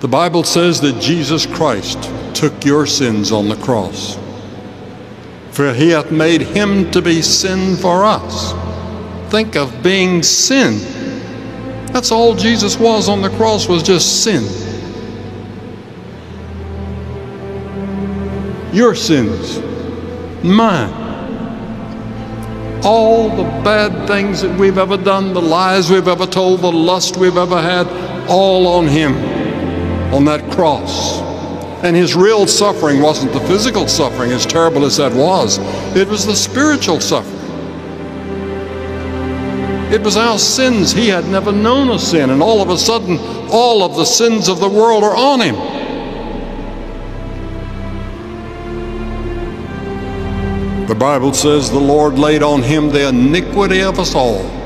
The Bible says that Jesus Christ took your sins on the cross. For he hath made him to be sin for us. Think of being sin. That's all Jesus was on the cross was just sin. Your sins, mine. All the bad things that we've ever done, the lies we've ever told, the lust we've ever had, all on him, on that cross. And his real suffering wasn't the physical suffering, as terrible as that was, it was the spiritual suffering. It was our sins. He had never known a sin, and all of a sudden, all of the sins of the world are on him. The Bible says the Lord laid on him the iniquity of us all.